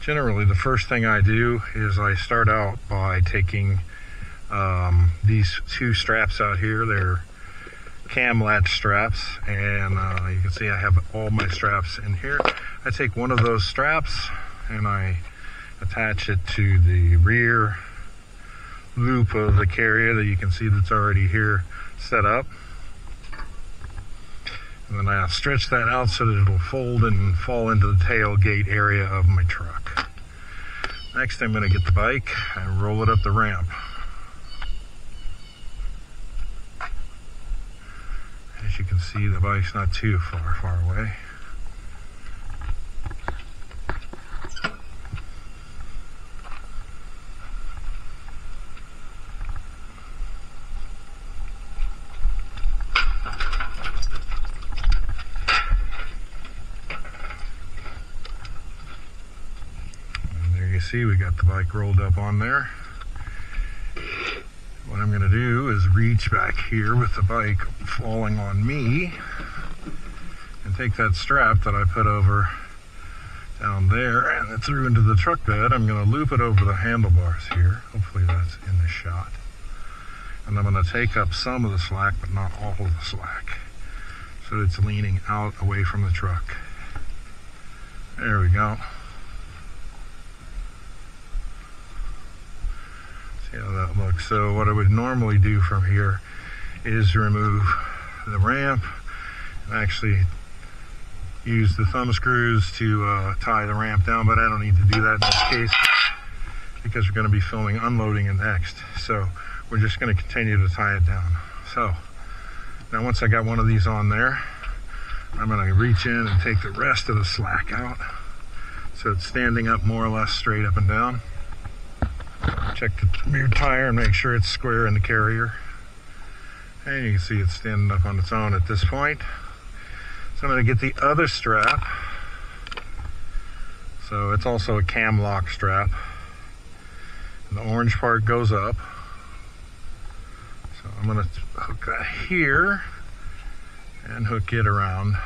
generally the first thing I do is I start out by taking um, these two straps out here. They're cam latch straps and uh, you can see I have all my straps in here. I take one of those straps and I attach it to the rear loop of the carrier that you can see that's already here set up. And then I stretch that out so that it'll fold and fall into the tailgate area of my truck. Next I'm going to get the bike and roll it up the ramp. As you can see the bike's not too far, far away. See we got the bike rolled up on there. What I'm going to do is reach back here with the bike falling on me and take that strap that I put over down there and it threw into the truck bed. I'm going to loop it over the handlebars here. Hopefully that's in the shot. And I'm going to take up some of the slack, but not all of the slack. So it's leaning out away from the truck. There we go. See how that looks. So what I would normally do from here is remove the ramp and actually use the thumb screws to uh, tie the ramp down, but I don't need to do that in this case because we're going to be filming unloading it next. So we're just going to continue to tie it down. So now once I got one of these on there, I'm going to reach in and take the rest of the slack out. So it's standing up more or less straight up and down. Check the rear tire and make sure it's square in the carrier. And you can see it's standing up on its own at this point. So I'm going to get the other strap. So it's also a cam lock strap. And the orange part goes up. So I'm going to hook that here and hook it around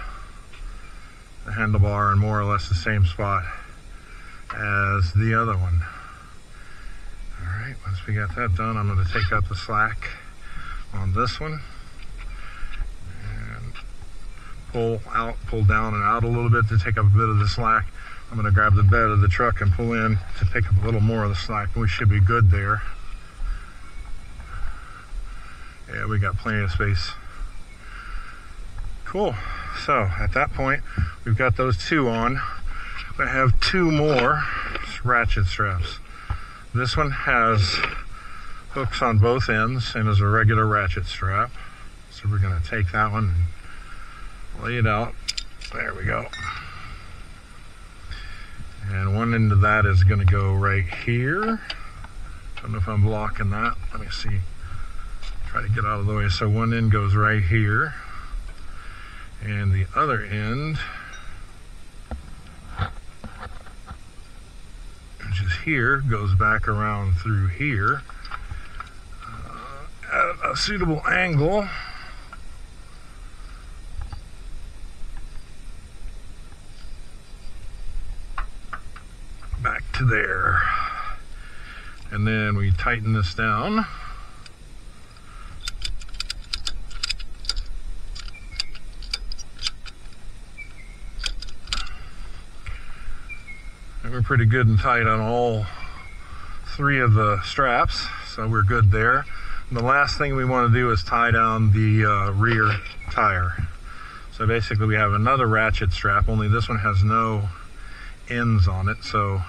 the handlebar in more or less the same spot as the other one. All right, once we got that done, I'm going to take out the slack on this one and pull out, pull down and out a little bit to take up a bit of the slack. I'm going to grab the bed of the truck and pull in to pick up a little more of the slack. We should be good there. Yeah, we got plenty of space. Cool. So at that point, we've got those two on. I have two more ratchet straps. This one has hooks on both ends and is a regular ratchet strap. So we're going to take that one and lay it out. There we go. And one end of that is going to go right here. I don't know if I'm blocking that. Let me see. Try to get out of the way. So one end goes right here. And the other end which is here, goes back around through here uh, at a suitable angle. Back to there. And then we tighten this down. We're pretty good and tight on all three of the straps, so we're good there. And the last thing we want to do is tie down the uh, rear tire. So basically we have another ratchet strap, only this one has no ends on it, so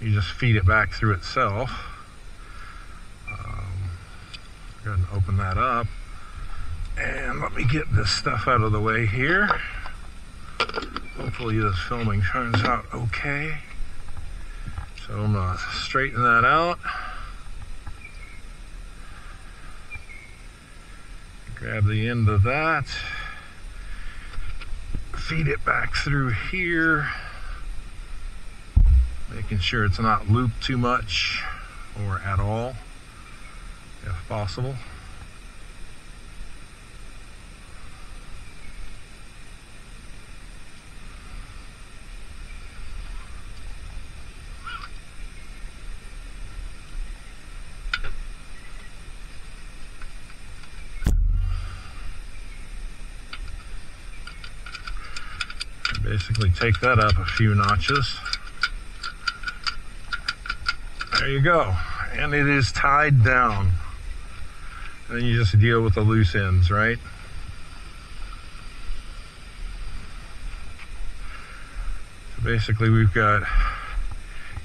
you just feed it back through itself. Um, go ahead and open that up. And let me get this stuff out of the way here. Hopefully this filming turns out okay. So I'm gonna straighten that out. Grab the end of that. Feed it back through here. Making sure it's not looped too much or at all, if possible. Basically take that up a few notches. There you go. And it is tied down. And then you just deal with the loose ends, right? So basically we've got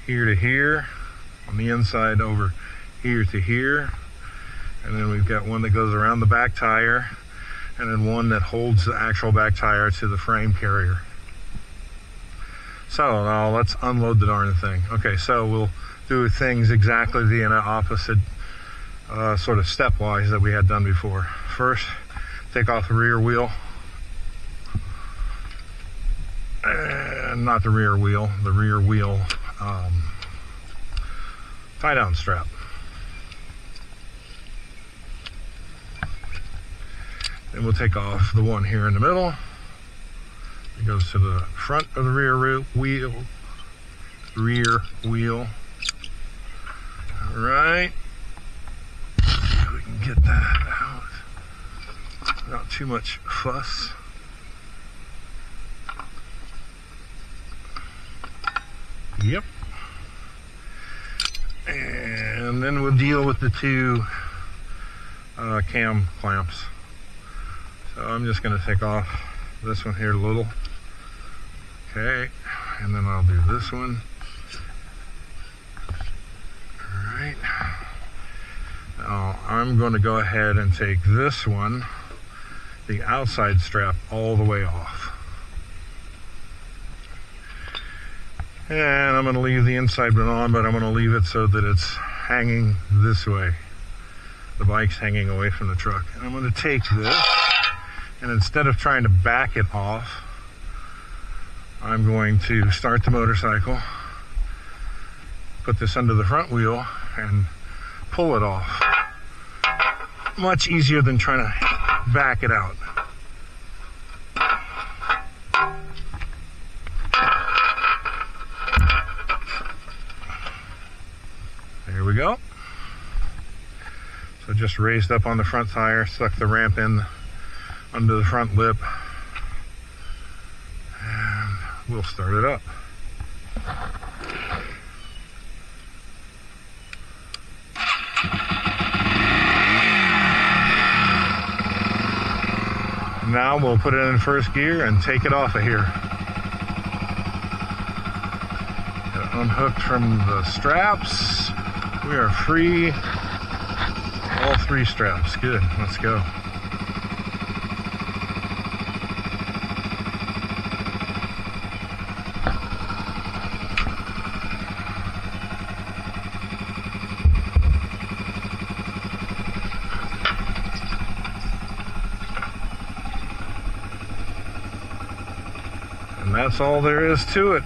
here to here on the inside over here to here. And then we've got one that goes around the back tire and then one that holds the actual back tire to the frame carrier. So now let's unload the darn thing. Okay, so we'll do things exactly the opposite uh, sort of stepwise that we had done before. First, take off the rear wheel. And not the rear wheel, the rear wheel um, tie down strap. Then we'll take off the one here in the middle. It goes to the front of the rear wheel. Rear wheel. All right. We can get that out. Not too much fuss. Yep. And then we'll deal with the two uh, cam clamps. So I'm just going to take off this one here a little. Okay, and then I'll do this one. Alright. Now I'm going to go ahead and take this one, the outside strap, all the way off. And I'm going to leave the inside one on, but I'm going to leave it so that it's hanging this way. The bike's hanging away from the truck. And I'm going to take this and instead of trying to back it off, I'm going to start the motorcycle, put this under the front wheel, and pull it off. Much easier than trying to back it out. There we go. So just raised up on the front tire, stuck the ramp in under the front lip we'll start it up. Now we'll put it in first gear and take it off of here. unhooked from the straps. We are free. All three straps. Good. Let's go. And that's all there is to it.